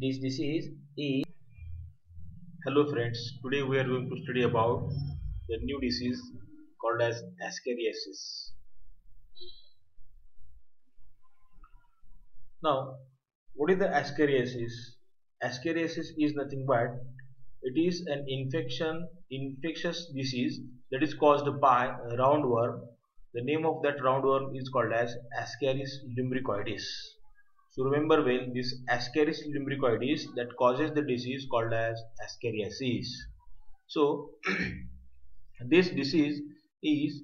This disease is Hello friends, today we are going to study about the new disease called as ascariasis. Now, what is the ascariasis? Ascariasis is nothing but it is an infection, infectious disease that is caused by a roundworm. The name of that roundworm is called as Ascaris lumbricoides. So remember well this Ascaris lumbricoides that causes the disease called as ascariasis. So this disease is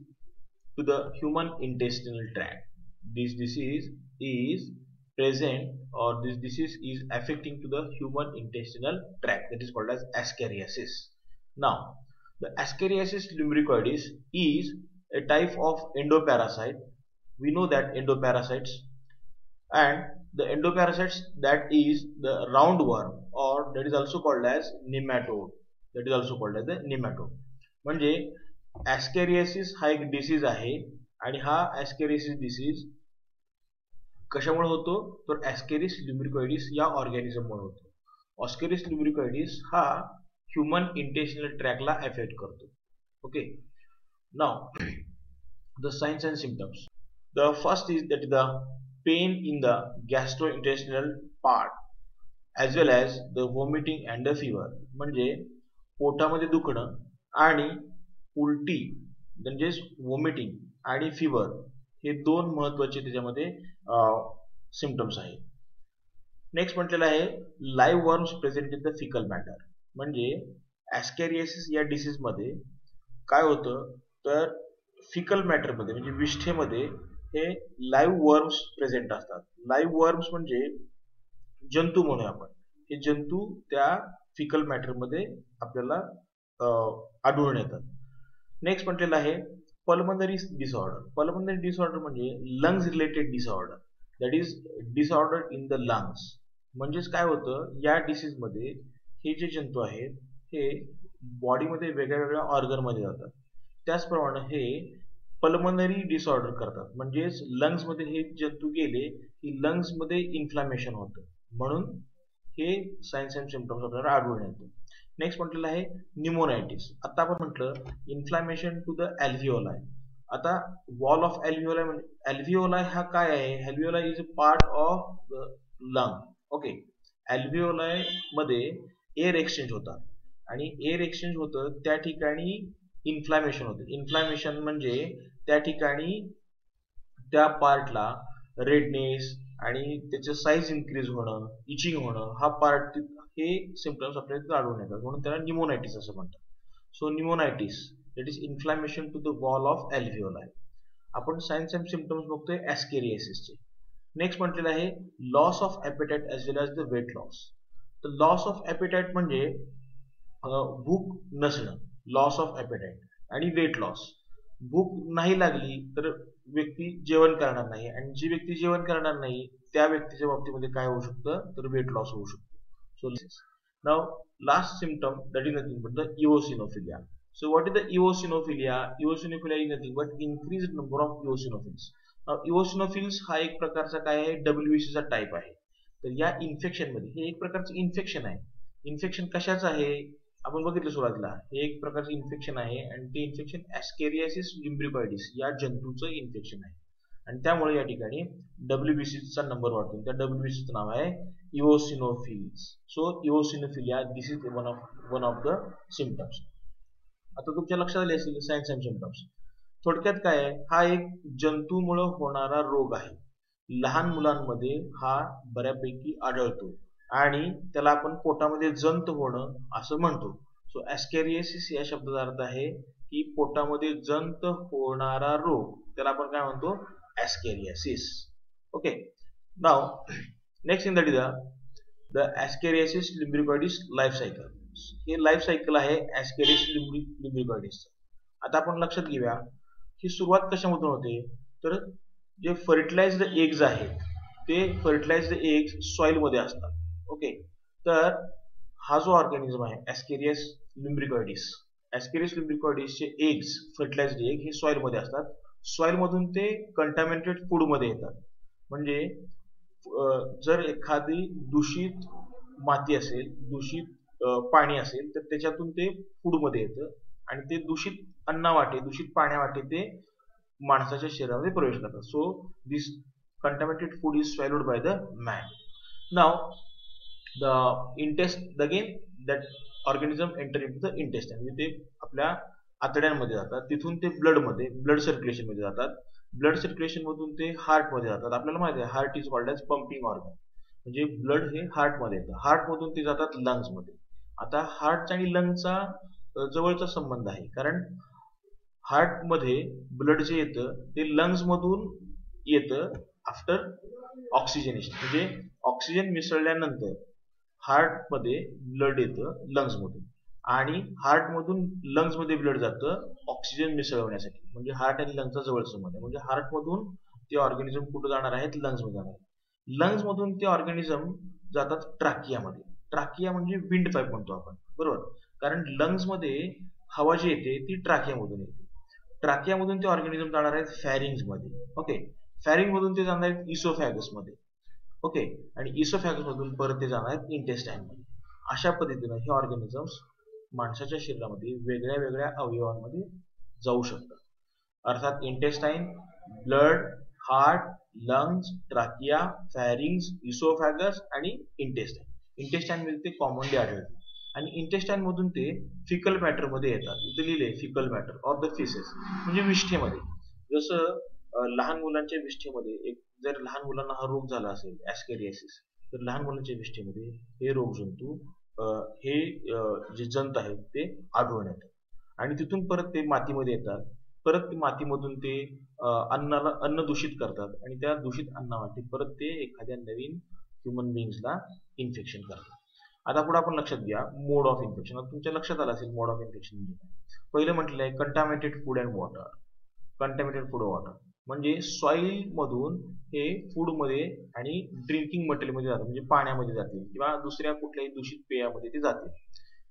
to the human intestinal tract. This disease is present or this disease is affecting to the human intestinal tract that is called as ascariasis. Now the ascariasis lumbricoides is a type of endoparasite. We know that endoparasites and the endoparasites that is the roundworm or that is also called as nematode. That is also called as the nematode. म्हणजे ऍस्केरियासिस हा एक disease आहे आणि हा ऍस्केरियासिस disease कशामुळे होतो? तर ऍस्केरिस ल्युब्रिकॉइडिस या ऑर्गॅनिझममुळे होतो. ऑस्केरिस ल्युब्रिकॉइडिस हा ह्युमन इंटेशनल ट्रॅकला एफेक्ट करतो. Okay now the signs and symptoms the first is that the pain in the gastrointestinal part as well as the vomiting and the fever. म्हणजे पोटामध्ये दुखणं आणि उलटी म्हणजेच वॉमिटिंग आणि फिवर हे दोन महत्त्वाचे त्याच्यामध्ये सिमटम्स आहेत. नेक्स्ट म्हटलेलं आहे live worms present in the fecal matter म्हणजे ॲस्कॅरियसिस या डिसीजमध्ये काय होतं? तर फिकल मॅटरमध्ये म्हणजे विष्ठेमध्ये हे लाईव्ह वर्म्स प्रेझेंट असतात. लाईव्ह वर्म्स म्हणजे जंतू म्हणूया आपण. हे जंतू त्या फिकल मॅटरमध्ये आपल्याला आढळून येतात. नेक्स्ट म्हटलेलं आहे पल्मनरी डिसऑर्डर पल्मनरी डिसऑर्डर म्हणजे lungs related disorder that is disorder in the lungs म्हणजेच काय होतं? या डिसीजमध्ये हे जे जंतू आहेत हे बॉडीमध्ये वेगळ्या वेगळ्या ऑर्गनमध्ये जातात. त्याचप्रमाणे हे पल्मनरी डिसऑर्डर करतात. म्हणजेच लंग्समध्ये हे जंतू गेले की लंग्समध्ये इन्फ्लॅमेशन होतं. म्हणून हे सायन्स अँड सिमटम्स आपल्याला आढळून येतो. नेक्स्ट म्हटलेलं आहे न्युमोनायटिस आता आपण म्हटलं इन्फ्लॅमेशन टू द अल्व्हिओलाय आता वॉल ऑफ अल्व्हिओलाय म्हणजे अल्व्हिओलाय हा काय आहे? Alveoli is a part of the lung okay अल्व्हिओलायमध्ये air exchange होतात. आणि एअर एक्सचेंज होतं त्या ठिकाणी इन्फ्लॅमेशन होतं. इन्फ्लॅमेशन म्हणजे त्या ठिकाणी त्या पार्टला रेडनेस आणि त्याचं साईज इन्क्रीज होणं इचिंग होणं हा पार्ट हे सिमटम्स आपल्याला आढळून येतात. म्हणून त्याला निमोनायटिस असं म्हणतात. So pneumonitis that is inflammation to the wall of alveoli आपण सायन्स अँड सिम्पटम्स बघतोय ऍस्केरियासिसचे नेक्स्ट म्हटलेलं आहे loss of appetite as well as the weight loss तर लॉस ऑफ ॲपेटाईट म्हणजे भूक नसणं. लॉस ऑफ ॲपेटाईट आणि वेट लॉस भूक नाही लागली तर व्यक्ती जेवण करणार नाही. आणि जी व्यक्ती जेवण करणार नाही त्या व्यक्तीच्या बाबतीमध्ये काय होऊ शकतं? तर वेट लॉस होऊ शकतो. So now last symptom that is nothing but the eosinophilia so what is the eosinophilia eosinophilia is nothing but increase number of eosinophils eosinophils हा एक प्रकारचा काय आहे? डब्ल्यूसीचा टाईप आहे. तर या इन्फेक्शनमध्ये हे एक प्रकारचं इन्फेक्शन आहे. इन्फेक्शन कशाचं आहे? आपण बघितलं सुरुवातीला हे एक प्रकारचं इन्फेक्शन आहे आणि ते इन्फेक्शन ऍस्केरियासिस लिम्ब्रिकॉइडिस या जंतूचं इन्फेक्शन आहे. आणि त्यामुळे या ठिकाणी डब्ल्यूबीसीचा नंबर वाढतो. त्या डब्ल्यूबीसीचं नाव आहे eosinophils so eosinophilia this is one of one of the symptoms आता तुमच्या लक्षात आले असेल सायन्स अँड सिमटम्स थोडक्यात काय आहे? हा एक जंतूमुळे होणारा रोग आहे. लहान मुलांमध्ये हा बऱ्यापैकी आढळतो. आणि त्याला आपण पोटामध्ये जंत होणं असं म्हणतो. सो ऍस्केरियासिस या शब्दाचा अर्थ आहे की पोटामध्ये जंत होणारा रोग. त्याला आपण काय म्हणतो? Ascariasis okay now next in that is the ascariasis lumbricoides life cycle हे लाईफ सायकल आहे ऍस्केरिस लिम्ब्रिकॉइडिस आता आपण लक्षात घेऊया ही सुरुवात कशामधून होते? तर जे फर्टिलाइज्ड एग्ज आहेत ते फर्टिलाइज्ड एग्ज सॉइलमध्ये असतात. ओके. तर हा जो ऑर्गॅनिझम आहे ऍस्केरियस लिम्ब्रिकॉइडिस ऍस्केरियस लिम्ब्रिकॉइडिसचे एग्स फर्टिलाइज्ड एग हे सॉइलमध्ये असतात. सॉइल मधून ते कंटॅमिनेटेड फूडमध्ये येतात. म्हणजे जर एखादी दूषित माती असेल दूषित पाणी असेल तर त्याच्यातून ते फूडमध्ये येतं आणि ते दूषित अन्नावाटे दूषित पाण्यावाटे ते माणसाच्या शरीरामध्ये प्रवेश करतात. So this contaminated food is swallowed by the man now the intest again that organism enter into the intestine. म्हणजे ते आपल्या आतड्यांमध्ये जातात. तिथून ते ब्लडमध्ये ब्लड सर्क्युलेशनमध्ये जातात. ब्लड सर्क्युलेशन मधून ते हार्टमध्ये जातात. आपल्याला माहिती आहे heart is called as pumping organ म्हणजे ब्लड हे हार्टमध्ये येतं. हार्ट मधून ते जातात लंग्समध्ये. आता हार्ट आणि लंगचा जवळचा संबंध आहे. कारण हार्टमध्ये ब्लड जे येतं ते लंग्स मधून येतं आफ्टर ऑक्सिजनेशन म्हणजे ऑक्सिजन मिसळल्यानंतर हार्टमध्ये ब्लड येतं लंग्स मधून. आणि हार्ट मधून लंग्समध्ये ब्लड जातं ऑक्सिजन मिसळवण्यासाठी. म्हणजे हार्ट आणि लंग्सचा जवळ संबंध. म्हणजे हार्ट मधून ते ऑर्गॅनिझम कुठं जाणार आहेत? लंग्समध्ये जाणार लंग्स मधून ते ऑर्गॅनिझम जातात ट्राकियामध्ये ट्राकिया म्हणजे विंड पाईप म्हणतो आपण. बरोबर? कारण लंग्समध्ये हवा जी येते ती ट्राकियामधून येते. ट्राकियामधून ते ऑर्गॅनिझम जाणार आहेत फॅरिंग्समध्ये. ओके फॅरिंग मधून ते जाणार आहेत इसोफॅगसमध्ये. ओके? आणि इसोफॅगस मधून परत ते जाणार आहेत इंटेस्टाईन मध्ये अशा पद्धतीनं हे ऑर्गॅनिझम्स माणसाच्या शरीरामध्ये वेगळ्या वेगळ्या अवयवांमध्ये जाऊ शकतात. अर्थात intestine blood heart lungs trachea pharynx esophagus आणि इंटेस्टाईन इंटेस्टाईन मध्ये ते कॉमनली आढळते आणि इंटेस्टाईन मधून ते फिकल मॅटरमध्ये येतात. इथे लिहिले fecal matter of the feces म्हणजे विष्ठेमध्ये. जसं लहान मुलांच्या विष्ठेमध्ये एक जर लहान मुलांना हा रोग झाला असेल ऍस्केरियासिस तर लहान मुलांच्या विष्ठेमध्ये हे रोग जंतू हे जे जंत आहेत ते आढळून येतात. आणि तिथून परत ते मातीमध्ये येतात. परत ते मातीमधून ते अन्नाला अन्न दूषित करतात आणि त्या दूषित अन्नावाटे परत ते एखाद्या नवीन ह्युमन बिंगला इन्फेक्शन करतात. आता पुढे आपण लक्षात घ्या मोड ऑफ इन्फेक्शन तुमच्या लक्षात आलं असेल मोड ऑफ इन्फेक्शन म्हणजे काय? पहिलं म्हटलं आहे contaminated food and water contaminated food water म्हणजे सॉइल मधून हे फूडमध्ये आणि ड्रिंकिंग मटेरियलमध्ये जातात म्हणजे पाण्यामध्ये जातील किंवा दुसऱ्या कुठल्याही दूषित पेयामध्ये ते जातील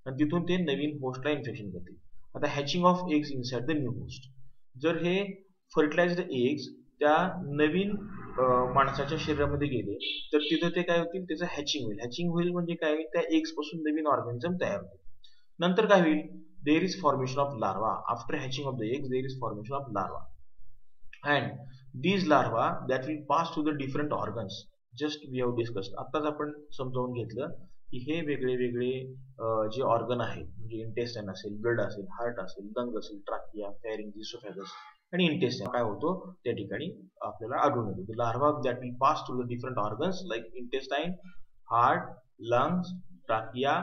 आणि तिथून ते नवीन होस्टला इन्फेक्शन करतील आता hatching of eggs inside the new host जर हे फर्टिलाइज्ड एग्स त्या नवीन माणसाच्या शरीरामध्ये गेले तर तिथं ते काय होतील? त्याचं हॅचिंग होईल. हॅचिंग होईल म्हणजे काय? त्या एग्सपासून नवीन ऑर्गॅनिझम तयार होतील. नंतर काय होईल? There is formation of larva after hatching of the eggs there is formation of larva and these larva that will pass to the different organs just we have discussed आत्ताच आपण समजावून घेतलं की हे वेगळे वेगळे जे ऑर्गन आहेत म्हणजे इंटेस्टाईन असेल ब्लड असेल हार्ट असेल लंग असेल ट्राकिया फॅरिंग इसोफॅगस आणि इंटेस्टाईन काय होतो? त्या ठिकाणी आपल्याला आढळून येतो. Larva that will pass through the different organs like intestine heart lungs trachea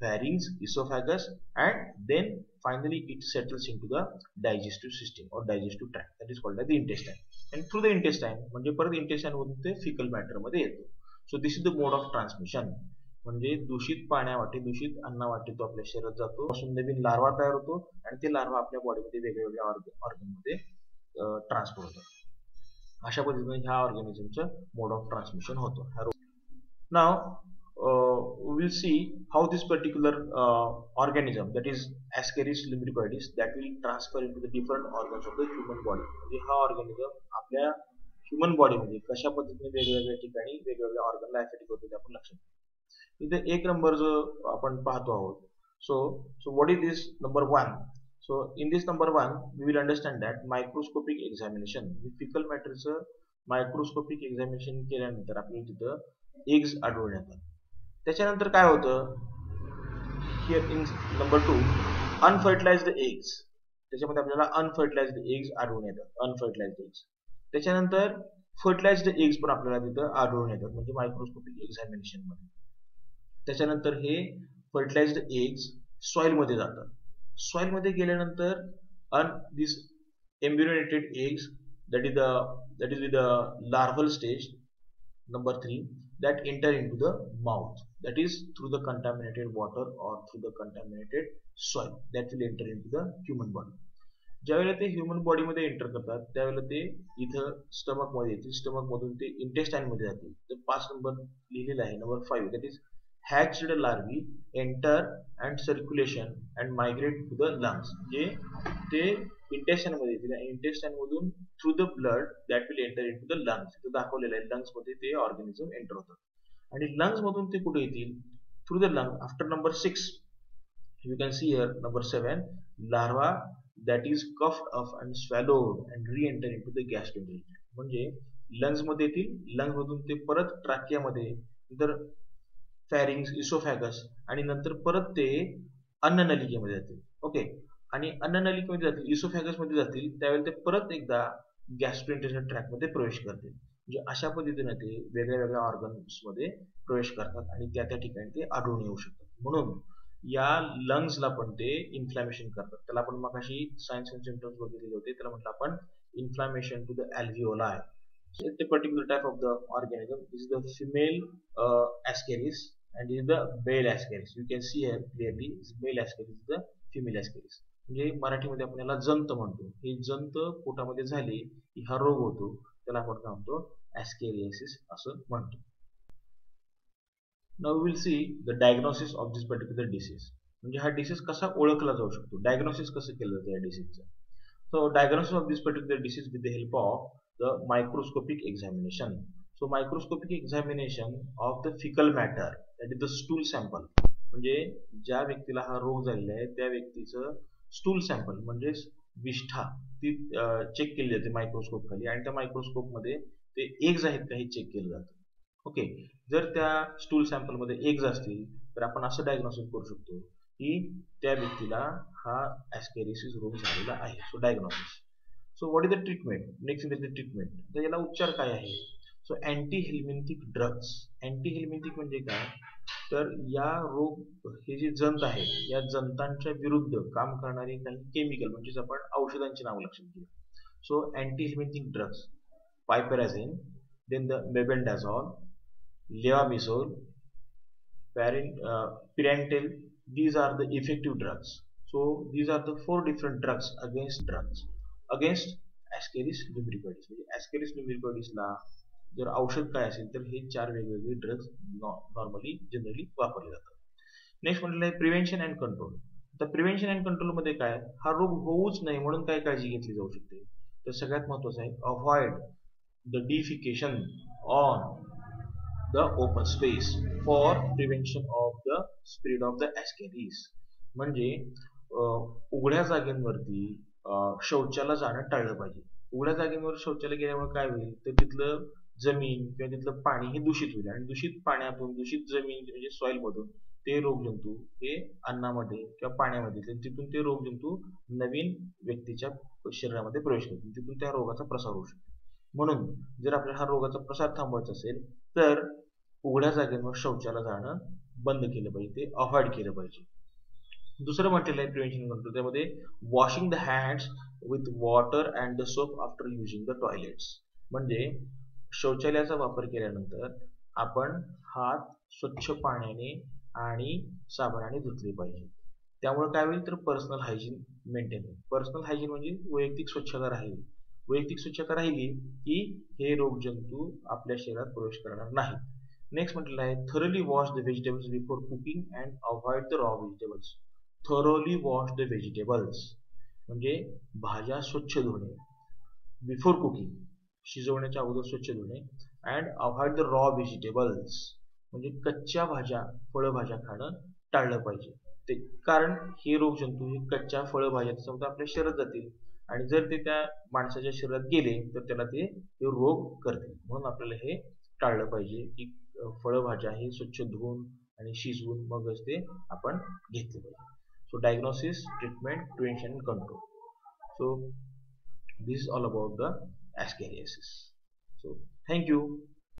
pharynx, esophagus, and then finally it settles into the digestive system or digestive tract. That is called as the intestine. And through the intestine, म्हणजे परत intestine मधून ते fecal matter मध्ये येतो. So this is the mode of transmission. म्हणजे दूषित पाण्यावाटे दूषित अन्नावाटे तो आपल्या शरीरात जातो पासून नवीन लार्वा तयार होतो आणि ते लार्वा आपल्या बॉडीमध्ये वेगवेगळ्या ऑर्गनमध्ये ट्रान्सफर होतात अशा पद्धतीने ह्या ऑर्गॅनिझमचं मोड ऑफ ट्रान्समिशन होतो नाव uh, we see how this particular uh, organism that is Ascaris lumbricoides that will transfer into the different organs of the human body. म्हणजे हा ऑर्गॅनिझम आपल्या ह्युमन बॉडीमध्ये कशा पद्धतीने वेगवेगळ्या ठिकाणी वेगवेगळ्या ऑर्गनला अफेक्ट करतो ते आपण लक्षात इथे एक नंबर जो आपण पाहतो आहोत. So so what is this number one so in this number one we will understand that microscopic examination fecal मॅटरचं microscopic examination केल्यानंतर आपल्याला तिथं एग्ज आढळून येतात. त्याच्यानंतर काय होतं? Here in number two unfertilized eggs त्याच्यामध्ये आपल्याला अनफर्टिलाइज्ड एग्स आढळून येतात. अनफर्टिलाइज्ड एग्स त्याच्यानंतर फर्टिलाइज्ड एग्स पण आपल्याला तिथं आढळून येतात. म्हणजे मायक्रोस्कोपिक एक्झामिनेशनमध्ये. त्याच्यानंतर हे फर्टिलाइज्ड एग्स सॉइलमध्ये जातात. सॉइलमध्ये गेल्यानंतर and this embryonated eggs that is the that is with the larval stage number three that enter into the mouth. That is through the contaminated water or through the contaminated soil. That will enter into the human body. ज्यावेळेला ते human बॉडीमध्ये enter करतात त्यावेळेला ते इथं स्टमकमध्ये येतील. Stomach मधून ते इंटेस्टाईन मध्ये जातील. तर पाच नंबर लिहिलेला आहे number five that is hatched larvae enter and circulation and migrate to the lungs जे ते इंटेस्टाईन मध्ये येतील इंटेस्टाईन मधून through the blood that will enter into the lungs इथं दाखवलेलं आहे लंग्समध्ये ते ऑर्गॅनिझम एंटर होतात आणि लंग्स मधून ते कुठे येतील? Through the lung after number 6 you can see here number 7 larva that is coughed and swallowed and reenter into the gastrointestinal. म्हणजे लंग्समध्ये येतील लंग्स मधून ते परत ट्रॅकियामध्ये नंतर फॅरिंग्स इसोफॅगस आणि नंतर परत ते अन्ननलिकेमध्ये जातील. ओके आणि अन्ननलिकेमध्ये जातील इसोफॅगसमध्ये जातील त्यावेळी ते परत एकदा गॅस्ट्रोइंटेस्टिनल ट्रॅकमध्ये प्रवेश करतील म्हणजे अशा पद्धतीने ते वेगळ्या वेगळ्या ऑर्गन्समध्ये प्रवेश करतात आणि त्या त्या ठिकाणी ते आढळून येऊ शकतात म्हणून या लंग्सला पण ते इन्फ्लॅमेशन करतात त्याला आपण मग अशी सायन्स अँड सिमटम्स बघितलेले होते त्याला म्हटलं आपण inflammation to the alveoli So it's a particular type of the organism. This is the female uh, Ascaris and this is the male Ascaris. You can see here clearly this male Ascaris is the female Ascaris. म्हणजे मराठीमध्ये आपण याला जंत म्हणतो. ही जंत पोटामध्ये झाली की हा रोग होतो त्याला आपण काय म्हणतो? ॲस्केरियासिस असं म्हणतो. Now will see the diagnosis of this particular disease म्हणजे हा डिसीज कसा ओळखला जाऊ शकतो? डायग्नोसिस कसं केलं जातं या डिसीजचं so diagnosis of this particular disease with the help of the microscopic examination so microscopic examination of the fecal matter that is the stool sample म्हणजे ज्या व्यक्तीला हा रोग झालेला आहे त्या व्यक्तीचं स्टूल सॅम्पल म्हणजे विष्ठा ती चेक केली जाते मायक्रोस्कोप खाली आणि त्या मायक्रोस्कोपमध्ये ते एग्ज आहेत का हे चेक केलं जातं. ओके जर त्या स्टूल सॅम्पलमध्ये एग्ज असतील तर आपण असं डायग्नोसिस करू शकतो की त्या व्यक्तीला हा ऍस्केरिसिस रोग झालेला आहे. So diagnosis so what is the treatment next is the treatment तर याला उपचार काय आहे? So anti helminthic drugs anti helminthic म्हणजे काय? तर या रोग हे जे जंत आहे या जंतांच्या विरुद्ध काम करणारे काही केमिकल म्हणजेच आपण औषधांची नाव लक्षात घेऊ so anti helminthic drugs piperazine then the mebendazole levamisole pyran pyrantel these are the effective drugs so these are the four different drugs against drugs against Ascaris lumbricoides म्हणजे ॲस्केरिस lumbricoides जर औषध काय असेल तर हे चार वेगवेगळे ड्रग्स नॉर्मली जनरली वापरले जातात. नेक्स्ट म्हटलेलं आहे प्रिव्हेन्शन अँड कंट्रोल तर प्रिव्हेन्शन अँड कंट्रोलमध्ये काय? हा रोग होऊच नाही म्हणून काय काळजी घेतली जाऊ शकते? तर सगळ्यात महत्वाचं आहे avoid the defecation on the open space for prevention of the spread of the ascaris. म्हणजे उघड्या जागेंवरती शौचाला जाणं टाळलं पाहिजे. उघड्या जागेवर शौचाला गेल्यामुळे काय होईल? तर तिथलं जमीन किंवा तिथलं पाणी हे दूषित होईल. आणि दूषित पाण्यातून दूषित जमीन म्हणजे सॉइल मधून ते रोगजंतू हे अन्नामध्ये किंवा पाण्यामध्ये तिथून ते रोगजंतू नवीन व्यक्तीच्या शरीरामध्ये प्रवेश करतील तिथून त्या रोगाचा प्रसार होऊ शकतो. म्हणून जर आपल्याला हा रोगाचा प्रसार थांबवायचा असेल तर उघड्या जागेवर शौचाला जाणं बंद केलं पाहिजे. ते अवॉइड केलं पाहिजे. दुसरं म्हटलेलं आहे प्रिव्हेन्शन कंट्रोल त्यामध्ये washing the hands with water and the soap after using the toilets म्हणजे शौचालयाचा वापर केल्यानंतर आपण हात स्वच्छ पाण्याने आणि साबणाने धुतले पाहिजे. त्यामुळे काय होईल तर पर्सनल हायजीन मेंटेन होईल. पर्सनल हायजीन म्हणजे वैयक्तिक स्वच्छता राहील. वैयक्तिक स्वच्छता राहिली की हे रोगजंतू आपल्या शरीरात प्रवेश करणार नाही नेक्स्ट म्हटलेलं आहे thoroughly wash the vegetables before cooking and avoid the raw vegetables thoroughly wash the vegetables म्हणजे भाज्या स्वच्छ धुणे. बिफोर कुकिंग शिजवण्याच्या अगोदर स्वच्छ धुणे. And avoid the raw vegetables म्हणजे कच्च्या भाज्या फळभाज्या खाणं टाळलं पाहिजे. ते कारण हे रोगजंतू हे कच्च्या फळभाज्या समजा आपल्या शरीरात जातील. आणि जर ते त्या माणसाच्या शरीरात गेले तर त्याला ते रोग करतील. म्हणून आपल्याला हे टाळलं पाहिजे की फळभाज्या हे स्वच्छ धुवून आणि शिजवून मगच ते आपण घेतले पाहिजे. So diagnosis treatment prevention and control so this all about the ascariasis so thank you